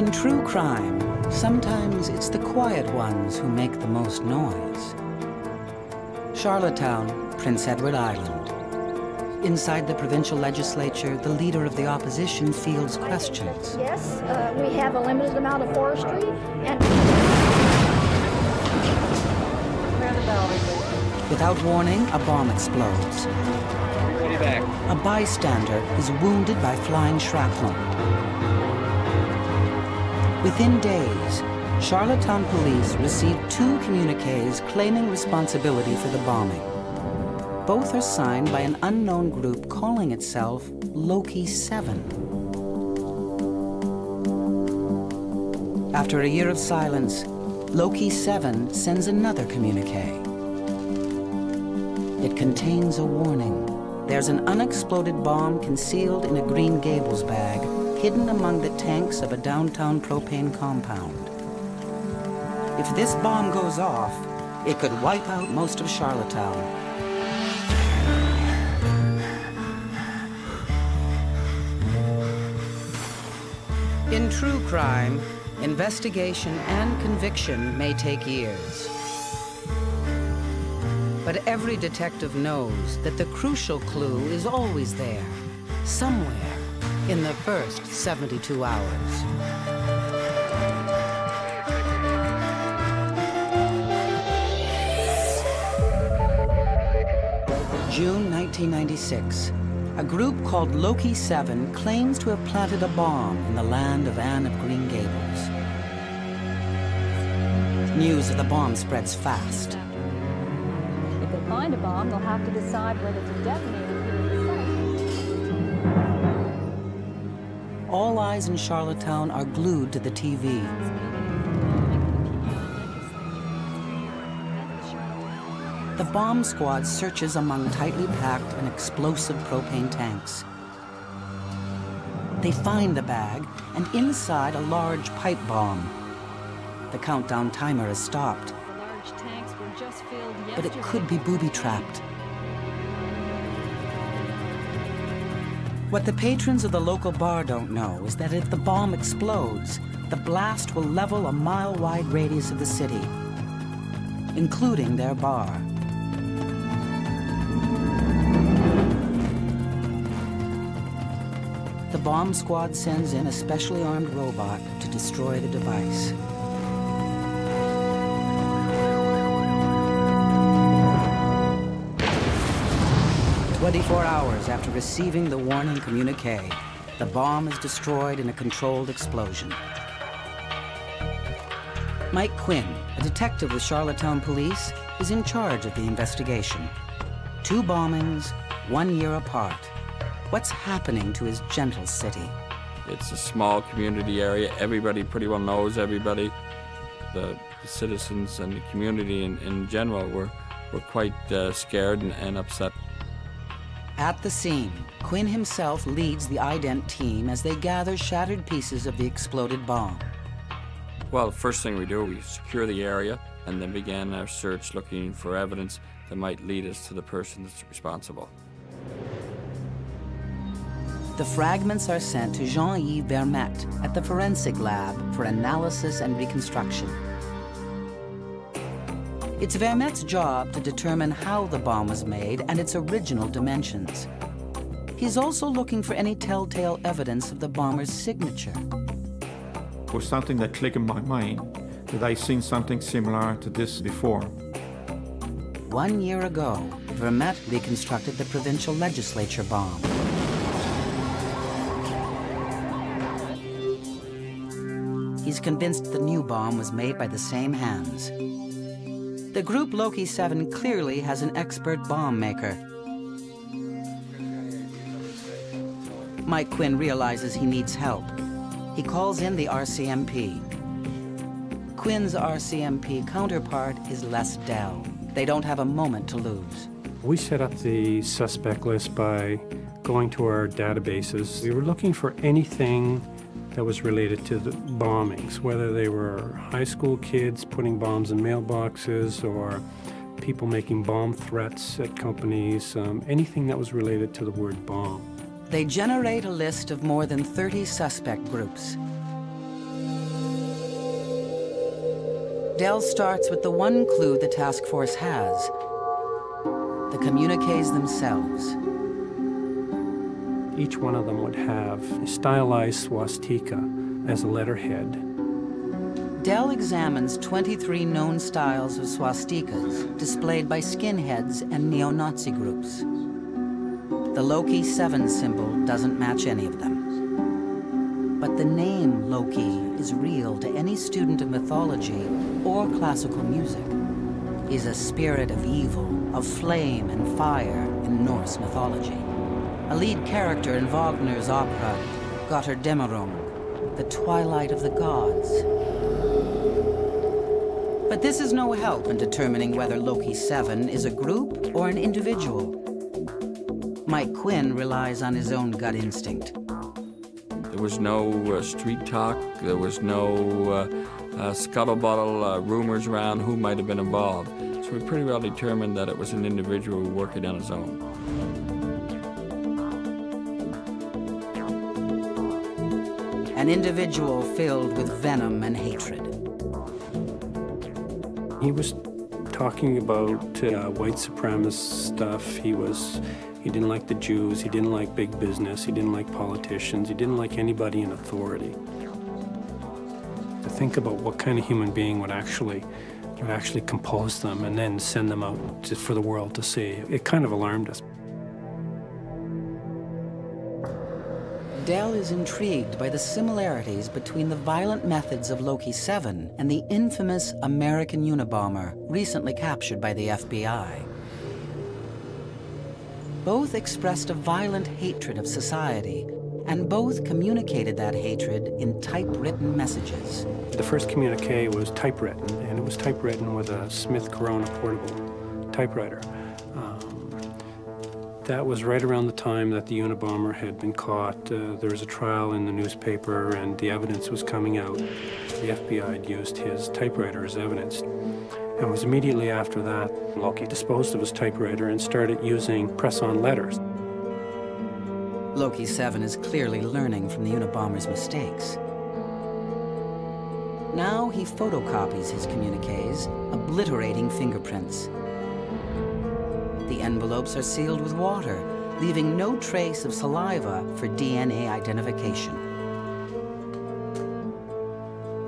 In true crime, sometimes it's the quiet ones who make the most noise. Charlottetown, Prince Edward Island. Inside the provincial legislature, the leader of the opposition fields questions. Yes, uh, we have a limited amount of forestry and... Without warning, a bomb explodes. A bystander is wounded by flying shrapnel. Within days, Charlottetown police received two communiques claiming responsibility for the bombing. Both are signed by an unknown group calling itself Loki 7. After a year of silence, Loki 7 sends another communique. It contains a warning. There's an unexploded bomb concealed in a Green Gables bag, hidden among the tanks of a downtown propane compound. If this bomb goes off, it could wipe out most of Charlottetown. In true crime, investigation and conviction may take years. But every detective knows that the crucial clue is always there, somewhere, in the first 72 hours. June 1996. A group called Loki 7 claims to have planted a bomb in the land of Anne of Green Gables. News of the bomb spreads fast. If they find a bomb, they'll have to decide whether to detonate All eyes in Charlottetown are glued to the TV. The bomb squad searches among tightly packed and explosive propane tanks. They find the bag, and inside a large pipe bomb. The countdown timer is stopped, large tanks were just filled but it could be booby-trapped. What the patrons of the local bar don't know is that if the bomb explodes, the blast will level a mile-wide radius of the city, including their bar. The bomb squad sends in a specially armed robot to destroy the device. Twenty-four hours after receiving the warning communique, the bomb is destroyed in a controlled explosion. Mike Quinn, a detective with Charlottetown Police, is in charge of the investigation. Two bombings, one year apart. What's happening to his gentle city? It's a small community area. Everybody pretty well knows everybody. The, the citizens and the community in, in general were, were quite uh, scared and, and upset. At the scene, Quinn himself leads the ident team as they gather shattered pieces of the exploded bomb. Well, the first thing we do, we secure the area and then began our search looking for evidence that might lead us to the person that's responsible. The fragments are sent to Jean-Yves Vermette at the forensic lab for analysis and reconstruction. It's Vermette's job to determine how the bomb was made and its original dimensions. He's also looking for any telltale evidence of the bomber's signature. was something that clicked in my mind that I've seen something similar to this before. One year ago, Vermette reconstructed the provincial legislature bomb. He's convinced the new bomb was made by the same hands. The group Loki 7 clearly has an expert bomb maker. Mike Quinn realizes he needs help. He calls in the RCMP. Quinn's RCMP counterpart is Les Dell. They don't have a moment to lose. We set up the suspect list by going to our databases. We were looking for anything that was related to the bombings, whether they were high school kids putting bombs in mailboxes or people making bomb threats at companies, um, anything that was related to the word bomb. They generate a list of more than 30 suspect groups. Dell starts with the one clue the task force has, the communiques themselves. Each one of them would have a stylized swastika as a letterhead. Dell examines 23 known styles of swastikas displayed by skinheads and neo Nazi groups. The Loki 7 symbol doesn't match any of them. But the name Loki is real to any student of mythology or classical music. He's a spirit of evil, of flame and fire in Norse mythology. A lead character in Wagner's opera, Götterdämmerung, the twilight of the gods. But this is no help in determining whether Loki 7 is a group or an individual. Mike Quinn relies on his own gut instinct. There was no uh, street talk, there was no uh, uh, scuttlebutt uh, rumors around who might have been involved. So we pretty well determined that it was an individual working on his own. An individual filled with venom and hatred. He was talking about uh, white supremacist stuff. He was he didn't like the Jews. He didn't like big business. He didn't like politicians. He didn't like anybody in authority. To think about what kind of human being would actually would actually compose them and then send them out to, for the world to see, it kind of alarmed us. Dell is intrigued by the similarities between the violent methods of Loki 7 and the infamous American Unabomber recently captured by the FBI. Both expressed a violent hatred of society, and both communicated that hatred in typewritten messages. The first communique was typewritten, and it was typewritten with a Smith Corona portable typewriter. That was right around the time that the Unabomber had been caught. Uh, there was a trial in the newspaper, and the evidence was coming out. The FBI had used his typewriter as evidence. It was immediately after that Loki disposed of his typewriter and started using press-on letters. Loki 7 is clearly learning from the Unabomber's mistakes. Now he photocopies his communiques, obliterating fingerprints. Envelopes are sealed with water, leaving no trace of saliva for DNA identification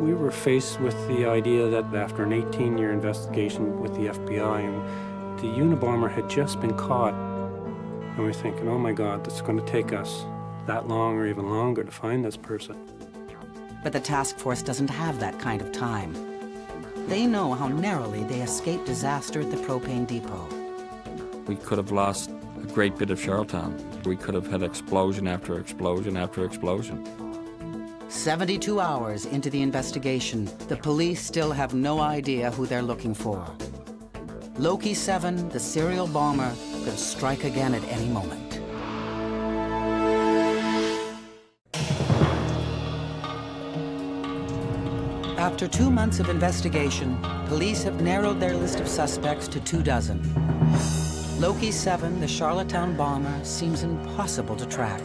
we were faced with the idea that after an 18-year investigation with the FBI, and the Unabomber had just been caught, and we are thinking, oh my God, it's going to take us that long or even longer to find this person. But the task force doesn't have that kind of time. They know how narrowly they escaped disaster at the propane depot. We could have lost a great bit of Charlottetown. We could have had explosion after explosion after explosion. 72 hours into the investigation, the police still have no idea who they're looking for. Loki 7, the serial bomber, could strike again at any moment. After two months of investigation, police have narrowed their list of suspects to two dozen. Loki 7, the Charlottetown bomber, seems impossible to track.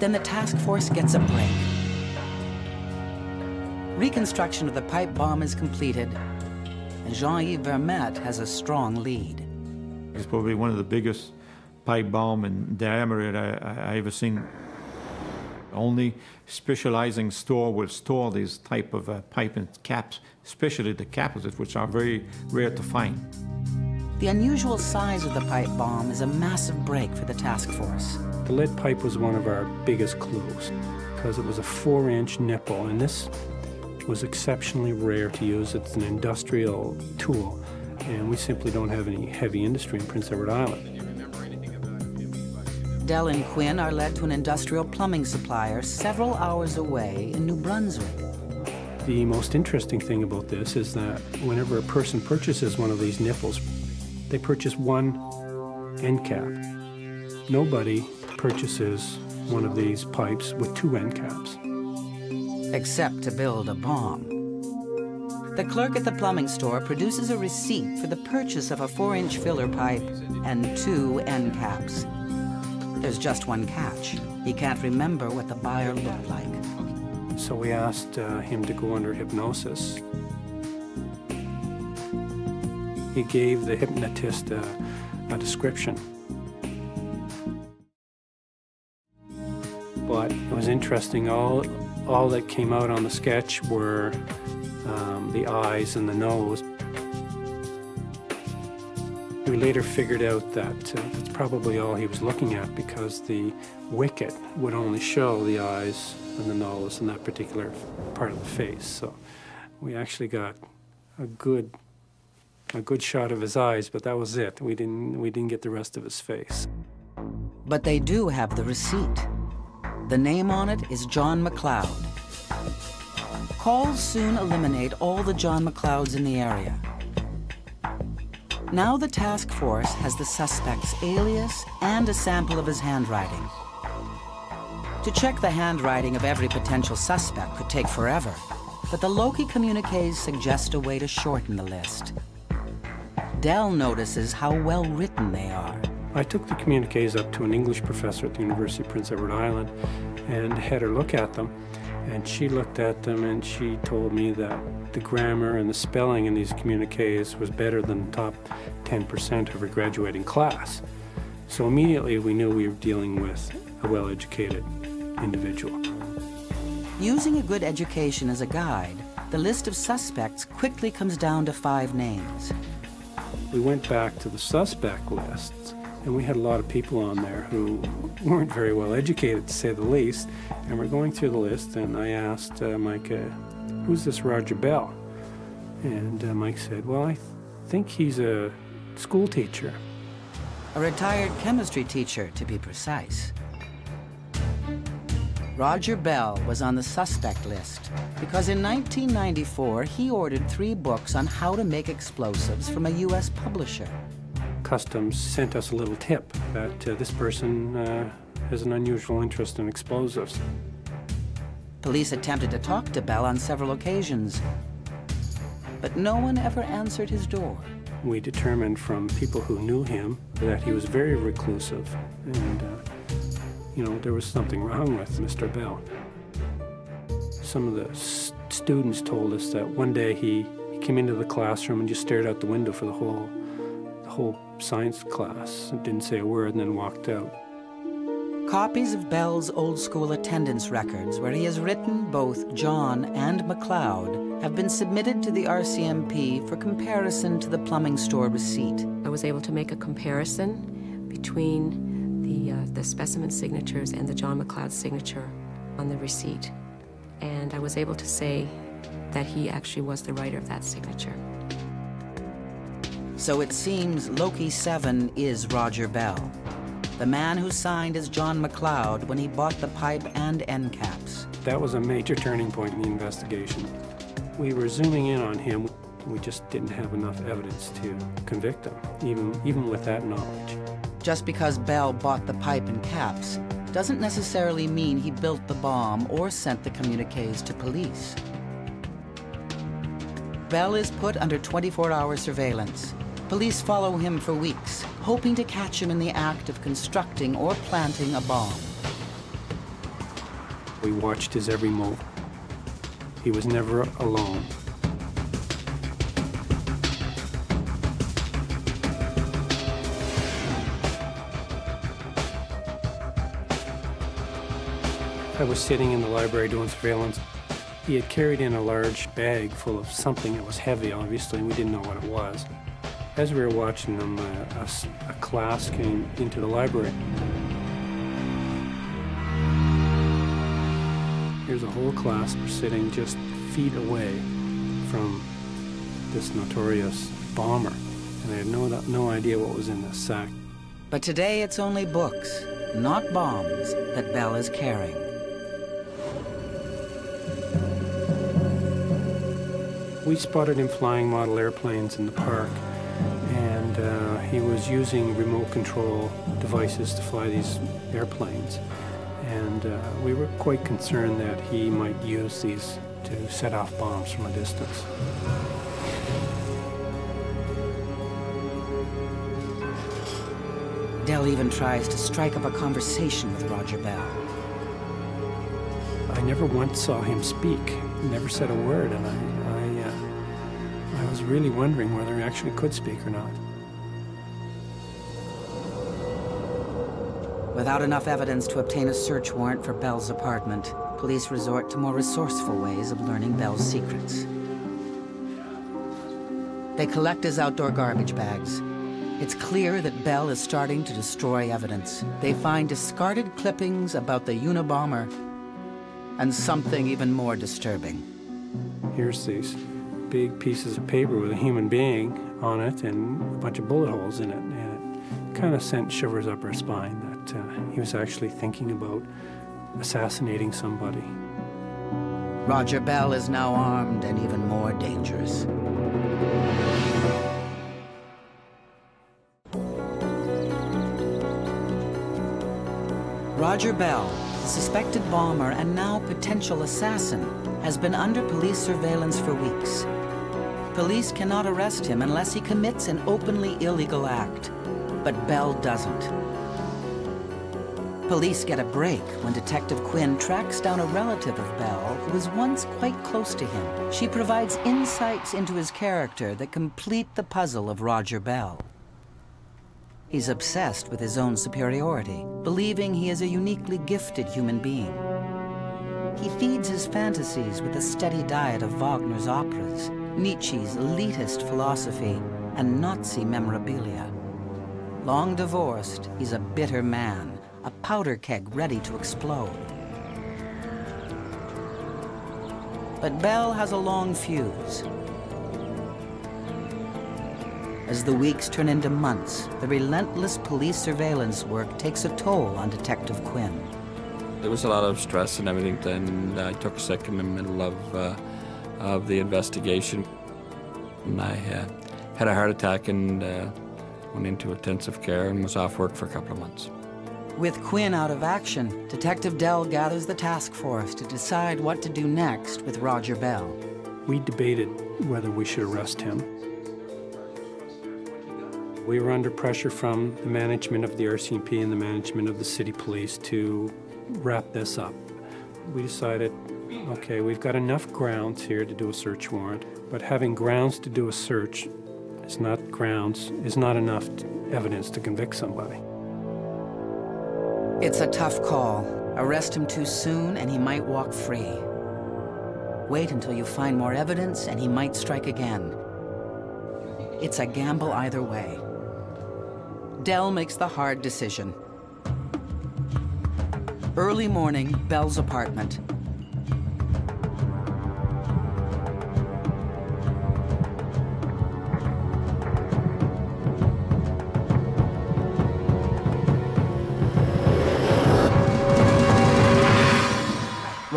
Then the task force gets a break. Reconstruction of the pipe bomb is completed, and Jean-Yves Vermette has a strong lead. It's probably one of the biggest pipe bomb in diameter that I, I ever seen. Only specializing store will store these type of uh, pipe and caps, especially the caps, which are very rare to find. The unusual size of the pipe bomb is a massive break for the task force. The lead pipe was one of our biggest clues because it was a four inch nipple and this was exceptionally rare to use. It's an industrial tool and we simply don't have any heavy industry in Prince Edward Island. Dell and Quinn are led to an industrial plumbing supplier several hours away in New Brunswick. The most interesting thing about this is that whenever a person purchases one of these nipples, they purchase one end cap. Nobody purchases one of these pipes with two end caps. Except to build a bomb. The clerk at the plumbing store produces a receipt for the purchase of a four-inch filler pipe and two end caps. There's just one catch. He can't remember what the buyer looked like. So we asked uh, him to go under hypnosis. He gave the hypnotist a, a description. But it was interesting, all, all that came out on the sketch were um, the eyes and the nose. We later figured out that uh, that's probably all he was looking at because the wicket would only show the eyes and the nose in that particular part of the face. So we actually got a good a good shot of his eyes, but that was it. We didn't we didn't get the rest of his face. But they do have the receipt. The name on it is John McLeod. Calls soon eliminate all the John McLeods in the area. Now the task force has the suspect's alias and a sample of his handwriting. To check the handwriting of every potential suspect could take forever, but the Loki communiques suggest a way to shorten the list. Dell notices how well written they are. I took the communiques up to an English professor at the University of Prince Edward Island and had her look at them. And she looked at them and she told me that the grammar and the spelling in these communiques was better than the top 10% of her graduating class. So immediately we knew we were dealing with a well-educated individual. Using a good education as a guide, the list of suspects quickly comes down to five names. We went back to the suspect lists, and we had a lot of people on there who weren't very well educated, to say the least. And we're going through the list, and I asked uh, Mike, uh, who's this Roger Bell? And uh, Mike said, well, I th think he's a school teacher. A retired chemistry teacher, to be precise. Roger Bell was on the suspect list because in 1994 he ordered three books on how to make explosives from a U.S. publisher. Customs sent us a little tip that uh, this person uh, has an unusual interest in explosives. Police attempted to talk to Bell on several occasions, but no one ever answered his door. We determined from people who knew him that he was very reclusive and uh, you know, there was something wrong with Mr. Bell. Some of the students told us that one day he, he came into the classroom and just stared out the window for the whole, the whole science class and didn't say a word and then walked out. Copies of Bell's old school attendance records, where he has written both John and McLeod, have been submitted to the RCMP for comparison to the plumbing store receipt. I was able to make a comparison between the, uh, the specimen signatures and the John McLeod signature on the receipt. And I was able to say that he actually was the writer of that signature. So it seems Loki 7 is Roger Bell, the man who signed as John McLeod when he bought the pipe and end caps. That was a major turning point in the investigation. We were zooming in on him. We just didn't have enough evidence to convict him, even, even with that knowledge. Just because Bell bought the pipe and caps doesn't necessarily mean he built the bomb or sent the communiques to police. Bell is put under 24-hour surveillance. Police follow him for weeks, hoping to catch him in the act of constructing or planting a bomb. We watched his every move. He was never alone. I was sitting in the library doing surveillance. He had carried in a large bag full of something that was heavy, obviously, and we didn't know what it was. As we were watching them, a, a, class came into the library. Here's a whole class sitting just feet away from this notorious bomber, and they had no, no idea what was in this sack. But today it's only books, not bombs, that Bell is carrying. We spotted him flying model airplanes in the park, and uh, he was using remote control devices to fly these airplanes. And uh, we were quite concerned that he might use these to set off bombs from a distance. Dell even tries to strike up a conversation with Roger Bell. I never once saw him speak, never said a word, and I, was really wondering whether he actually could speak or not. Without enough evidence to obtain a search warrant for Bell's apartment, police resort to more resourceful ways of learning Bell's secrets. They collect his outdoor garbage bags. It's clear that Bell is starting to destroy evidence. They find discarded clippings about the Unabomber and something even more disturbing. Here's these big pieces of paper with a human being on it and a bunch of bullet holes in it. And it kind of sent shivers up our spine that uh, he was actually thinking about assassinating somebody. Roger Bell is now armed and even more dangerous. Roger Bell, suspected bomber and now potential assassin, has been under police surveillance for weeks. Police cannot arrest him unless he commits an openly illegal act, but Bell doesn't. Police get a break when Detective Quinn tracks down a relative of Bell who was once quite close to him. She provides insights into his character that complete the puzzle of Roger Bell. He's obsessed with his own superiority, believing he is a uniquely gifted human being. He feeds his fantasies with a steady diet of Wagner's operas, Nietzsche's elitist philosophy, and Nazi memorabilia. Long divorced, he's a bitter man, a powder keg ready to explode. But Bell has a long fuse. As the weeks turn into months, the relentless police surveillance work takes a toll on Detective Quinn. There was a lot of stress and everything. Then I took sick in the middle of, uh, of the investigation. And I uh, had a heart attack and uh, went into intensive care and was off work for a couple of months. With Quinn out of action, Detective Dell gathers the task force to decide what to do next with Roger Bell. We debated whether we should arrest him. We were under pressure from the management of the RCMP and the management of the city police to wrap this up. We decided, okay, we've got enough grounds here to do a search warrant, but having grounds to do a search is not grounds, is not enough evidence to convict somebody. It's a tough call. Arrest him too soon and he might walk free. Wait until you find more evidence and he might strike again. It's a gamble either way. Dell makes the hard decision. Early morning, Bell's apartment.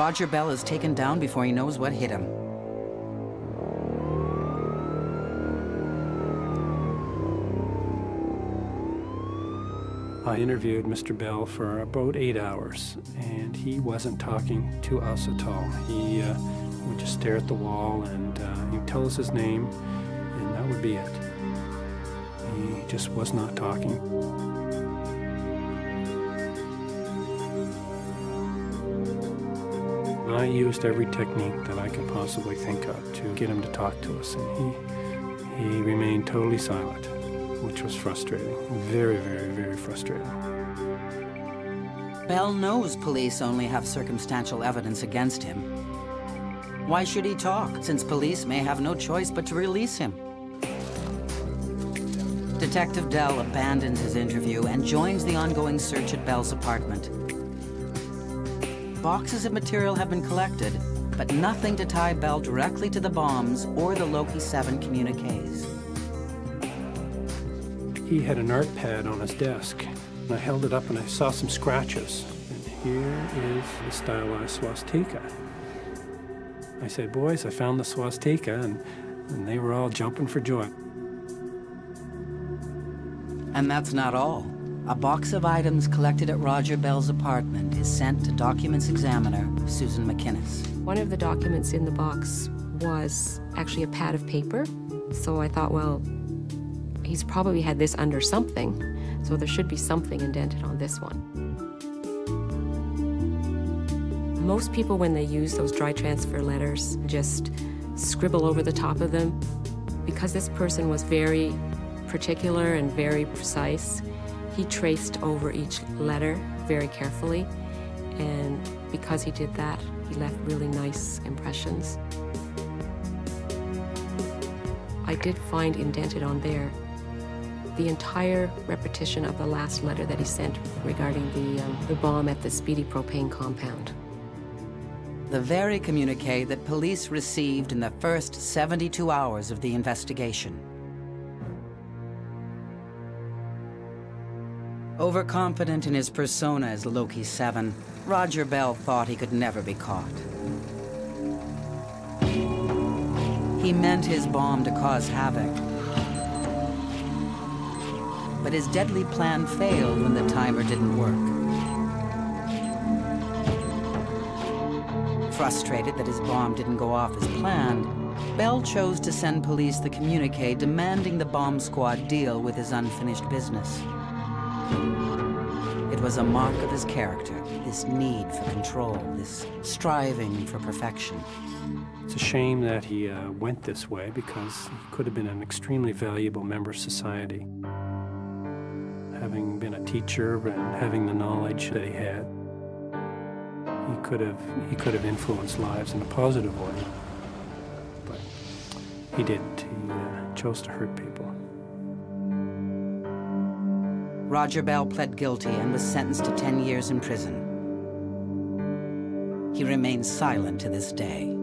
Roger Bell is taken down before he knows what hit him. I interviewed Mr. Bell for about eight hours, and he wasn't talking to us at all. He uh, would just stare at the wall, and uh, he'd tell us his name, and that would be it. He just was not talking. I used every technique that I could possibly think of to get him to talk to us, and he, he remained totally silent which was frustrating. Very, very, very frustrating. Bell knows police only have circumstantial evidence against him. Why should he talk, since police may have no choice but to release him? Detective Dell abandons his interview and joins the ongoing search at Bell's apartment. Boxes of material have been collected, but nothing to tie Bell directly to the bombs or the Loki 7 communiques. He had an art pad on his desk. And I held it up and I saw some scratches. And here is the stylized swastika. I said, boys, I found the swastika, and, and they were all jumping for joy. And that's not all. A box of items collected at Roger Bell's apartment is sent to documents examiner Susan McInnes. One of the documents in the box was actually a pad of paper. So I thought, well, he's probably had this under something, so there should be something indented on this one. Most people, when they use those dry transfer letters, just scribble over the top of them. Because this person was very particular and very precise, he traced over each letter very carefully. And because he did that, he left really nice impressions. I did find indented on there the entire repetition of the last letter that he sent regarding the, um, the bomb at the Speedy Propane compound. The very communique that police received in the first 72 hours of the investigation. Overconfident in his persona as Loki 7, Roger Bell thought he could never be caught. He meant his bomb to cause havoc. But his deadly plan failed when the timer didn't work. Frustrated that his bomb didn't go off as planned, Bell chose to send police the communique demanding the bomb squad deal with his unfinished business. It was a mark of his character, this need for control, this striving for perfection. It's a shame that he uh, went this way because he could have been an extremely valuable member of society. Having been a teacher and having the knowledge that he had, he could have he could have influenced lives in a positive way. But he didn't. He uh, chose to hurt people. Roger Bell pled guilty and was sentenced to 10 years in prison. He remains silent to this day.